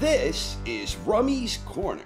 This is Rummy's Corner.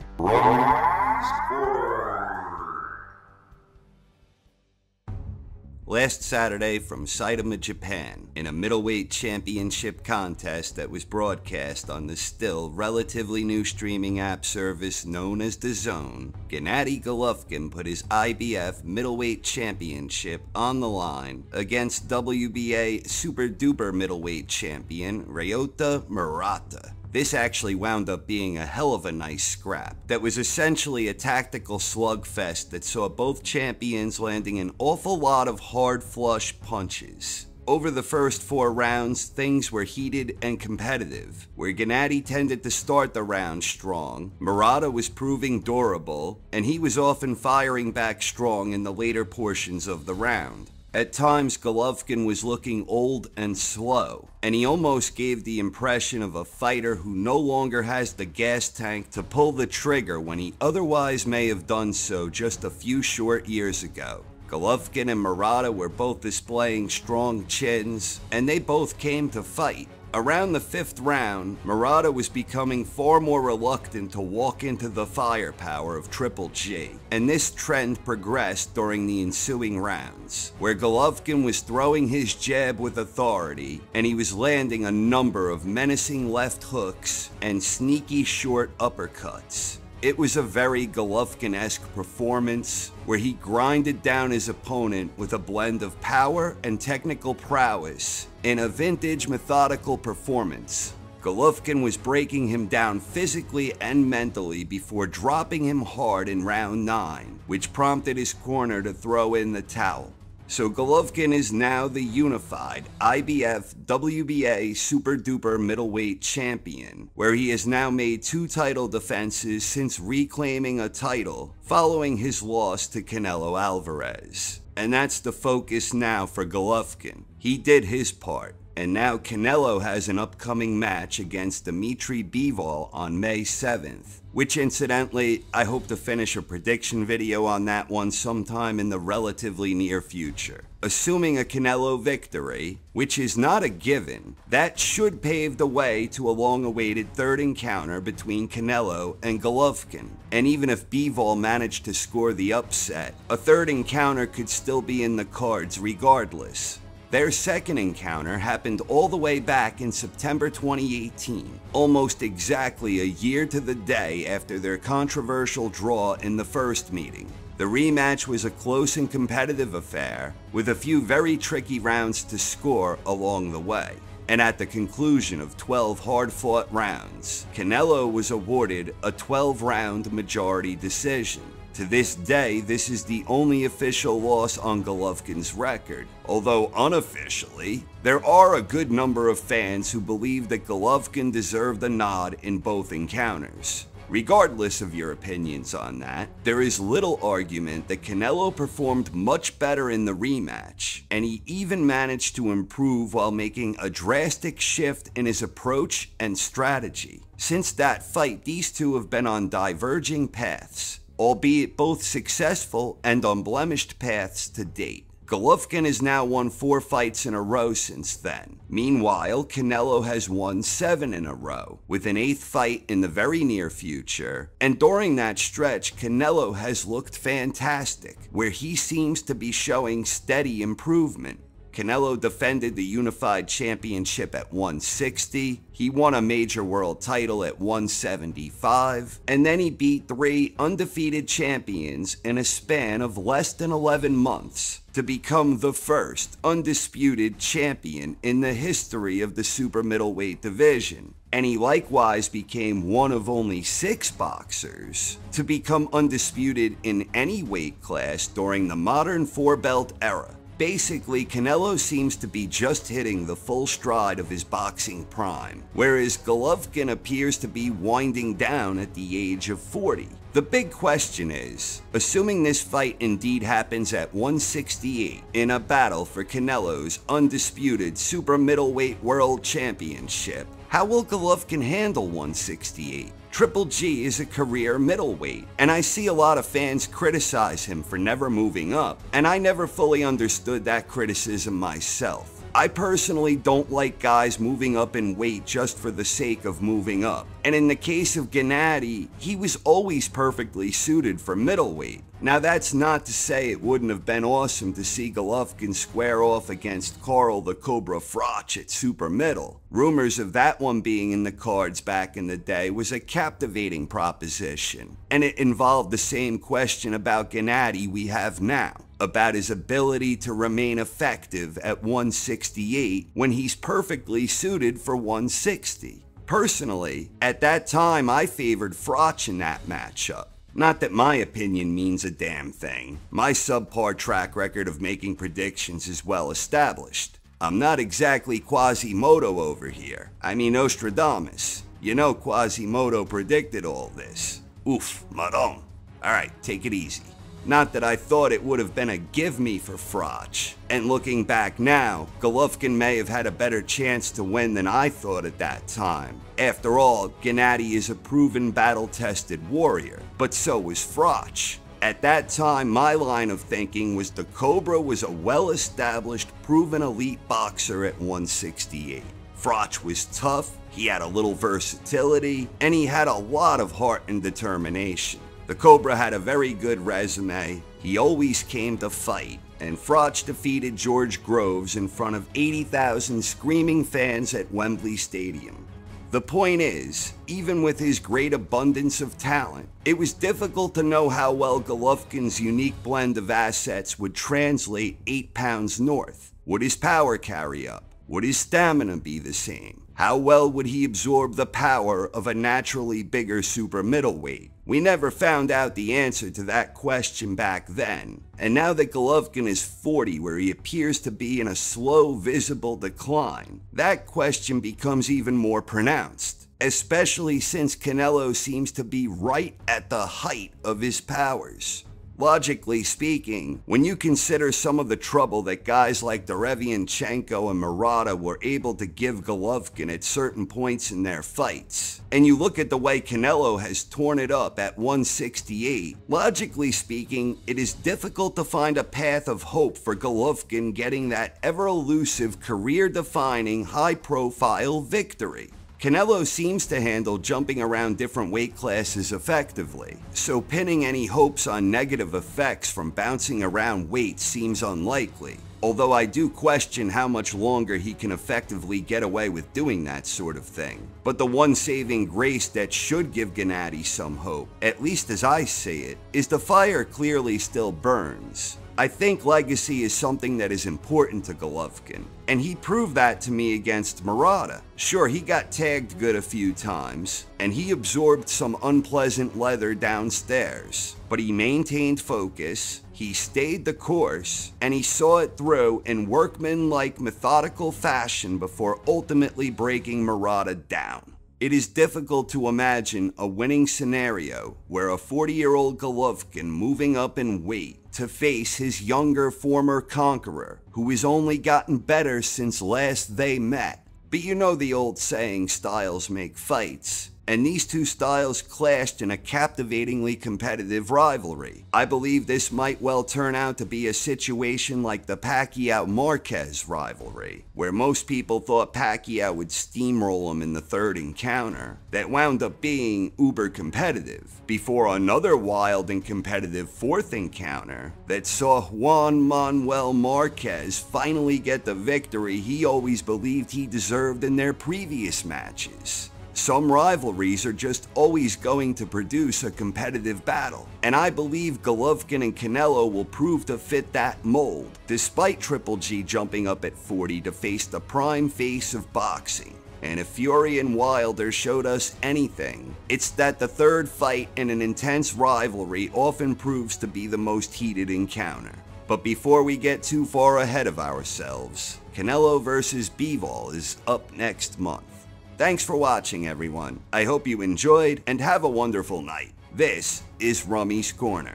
Last Saturday from Saitama, Japan, in a middleweight championship contest that was broadcast on the still relatively new streaming app service known as DAZN, Gennady Golovkin put his IBF middleweight championship on the line against WBA super duper middleweight champion Ryota Murata. This actually wound up being a hell of a nice scrap that was essentially a tactical slugfest that saw both champions landing an awful lot of hard flush punches. Over the first four rounds, things were heated and competitive. Where Gennady tended to start the round strong, Murata was proving durable, and he was often firing back strong in the later portions of the round. At times, Golovkin was looking old and slow, and he almost gave the impression of a fighter who no longer has the gas tank to pull the trigger when he otherwise may have done so just a few short years ago. Golovkin and Murata were both displaying strong chins, and they both came to fight. Around the fifth round, Murata was becoming far more reluctant to walk into the firepower of Triple G, and this trend progressed during the ensuing rounds, where Golovkin was throwing his jab with authority, and he was landing a number of menacing left hooks and sneaky short uppercuts. It was a very Golovkin esque performance where he grinded down his opponent with a blend of power and technical prowess in a vintage methodical performance. Golovkin was breaking him down physically and mentally before dropping him hard in round 9, which prompted his corner to throw in the towel. So Golovkin is now the unified IBF WBA Super Duper Middleweight Champion, where he has now made two title defenses since reclaiming a title following his loss to Canelo Alvarez. And that's the focus now for Golovkin. He did his part. And now Canelo has an upcoming match against Dmitry Bivol on May 7th, which incidentally, I hope to finish a prediction video on that one sometime in the relatively near future. Assuming a Canelo victory, which is not a given, that should pave the way to a long awaited third encounter between Canelo and Golovkin. And even if Bivol managed to score the upset, a third encounter could still be in the cards regardless. Their second encounter happened all the way back in September 2018, almost exactly a year to the day after their controversial draw in the first meeting. The rematch was a close and competitive affair, with a few very tricky rounds to score along the way. And at the conclusion of 12 hard fought rounds, Canelo was awarded a 12 round majority decision. To this day, this is the only official loss on Golovkin's record, although unofficially, there are a good number of fans who believe that Golovkin deserved a nod in both encounters. Regardless of your opinions on that, there is little argument that Canelo performed much better in the rematch, and he even managed to improve while making a drastic shift in his approach and strategy. Since that fight, these two have been on diverging paths, albeit both successful and unblemished paths to date. Golovkin has now won four fights in a row since then. Meanwhile, Canelo has won seven in a row, with an eighth fight in the very near future. And during that stretch, Canelo has looked fantastic, where he seems to be showing steady improvement. Canelo defended the unified championship at 160. He won a major world title at 175. And then he beat three undefeated champions in a span of less than 11 months to become the first undisputed champion in the history of the super middleweight division. And he likewise became one of only six boxers to become undisputed in any weight class during the modern four belt era. Basically, Canelo seems to be just hitting the full stride of his boxing prime, whereas Golovkin appears to be winding down at the age of 40. The big question is, assuming this fight indeed happens at 168 in a battle for Canelo's undisputed super middleweight world championship, how will Golovkin handle 168? Triple G is a career middleweight, and I see a lot of fans criticize him for never moving up, and I never fully understood that criticism myself. I personally don't like guys moving up in weight just for the sake of moving up. And in the case of Gennady, he was always perfectly suited for middleweight. Now, that's not to say it wouldn't have been awesome to see Golovkin square off against Carl the Cobra Froch at super middle. Rumors of that one being in the cards back in the day was a captivating proposition, and it involved the same question about Gennady we have now about his ability to remain effective at 168 when he's perfectly suited for 160. Personally, at that time I favored Froch in that matchup. Not that my opinion means a damn thing. My subpar track record of making predictions is well established. I'm not exactly Quasimodo over here. I mean Nostradamus. You know Quasimodo predicted all this. Oof, Maron. Alright, take it easy. Not that I thought it would have been a give me for Froch. And looking back now, Golovkin may have had a better chance to win than I thought at that time. After all, Gennady is a proven battle tested warrior, but so was Froch. At that time, my line of thinking was the Cobra was a well established, proven elite boxer at 168. Froch was tough, he had a little versatility, and he had a lot of heart and determination. The Cobra had a very good resume. He always came to fight, and Froch defeated George Groves in front of 80,000 screaming fans at Wembley Stadium. The point is, even with his great abundance of talent, it was difficult to know how well Golovkin's unique blend of assets would translate 8 pounds north. Would his power carry up? Would his stamina be the same? How well would he absorb the power of a naturally bigger super middleweight? We never found out the answer to that question back then. And now that Golovkin is 40 where he appears to be in a slow visible decline, that question becomes even more pronounced. Especially since Canelo seems to be right at the height of his powers. Logically speaking, when you consider some of the trouble that guys like Derevyanchenko and Murata were able to give Golovkin at certain points in their fights, and you look at the way Canelo has torn it up at 168, logically speaking, it is difficult to find a path of hope for Golovkin getting that ever elusive, career defining, high profile victory. Canelo seems to handle jumping around different weight classes effectively, so pinning any hopes on negative effects from bouncing around weight seems unlikely. Although I do question how much longer he can effectively get away with doing that sort of thing. But the one saving grace that should give Gennady some hope, at least as I see it, is the fire clearly still burns. I think legacy is something that is important to Golovkin, and he proved that to me against Murata. Sure, he got tagged good a few times, and he absorbed some unpleasant leather downstairs, but he maintained focus, he stayed the course, and he saw it through in workman-like methodical fashion before ultimately breaking Murata down. It is difficult to imagine a winning scenario where a 40 year old Golovkin moving up in weight to face his younger former conqueror, who has only gotten better since last they met. But you know the old saying, styles make fights and these two styles clashed in a captivatingly competitive rivalry. I believe this might well turn out to be a situation like the Pacquiao Marquez rivalry, where most people thought Pacquiao would steamroll him in the third encounter, that wound up being uber competitive, before another wild and competitive fourth encounter that saw Juan Manuel Marquez finally get the victory he always believed he deserved in their previous matches. Some rivalries are just always going to produce a competitive battle, and I believe Golovkin and Canelo will prove to fit that mold, despite Triple G jumping up at 40 to face the prime face of boxing. And if Fury and Wilder showed us anything, it's that the third fight in an intense rivalry often proves to be the most heated encounter. But before we get too far ahead of ourselves, Canelo vs. Bivol is up next month. Thanks for watching, everyone. I hope you enjoyed and have a wonderful night. This is Rummy's Corner.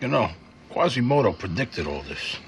You know, Quasimodo predicted all this.